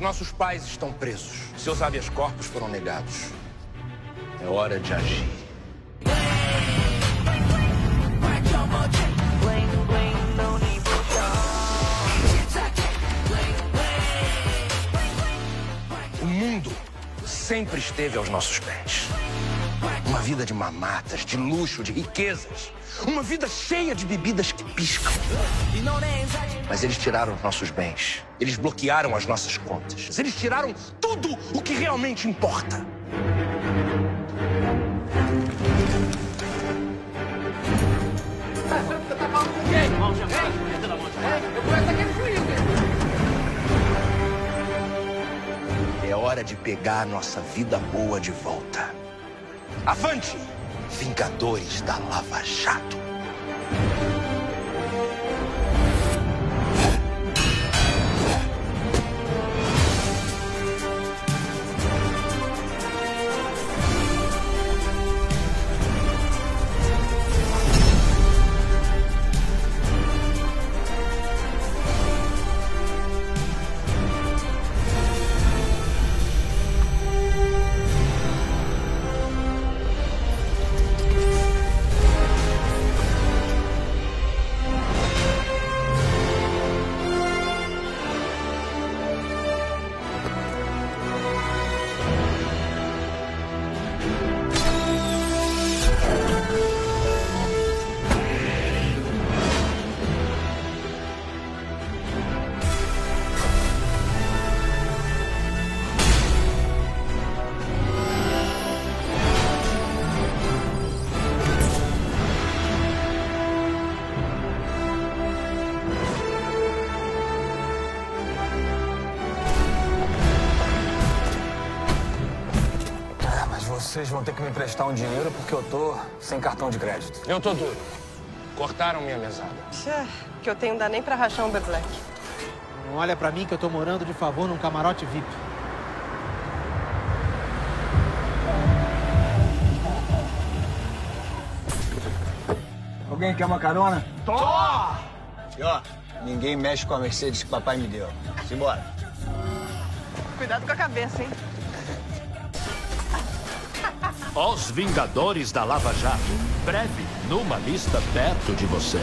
nossos pais estão presos. Seus habeas corpus foram negados. É hora de agir. O mundo sempre esteve aos nossos pés. Uma vida de mamatas, de luxo, de riquezas. Uma vida cheia de bebidas que piscam. Mas eles tiraram os nossos bens. Eles bloquearam as nossas contas. Eles tiraram tudo o que realmente importa. É hora de pegar a nossa vida boa de volta. Avante, Vingadores da Lava Jato. Vocês vão ter que me emprestar um dinheiro porque eu tô sem cartão de crédito. Eu tô duro. Cortaram minha mesada. Tchê, que eu tenho não dá nem pra rachar um Black. Não olha pra mim que eu tô morando de favor num camarote VIP. Alguém quer uma carona? Tô! E ó, ninguém mexe com a Mercedes que papai me deu. Simbora. Cuidado com a cabeça, hein? Os Vingadores da Lava Jato. Breve, numa lista perto de você.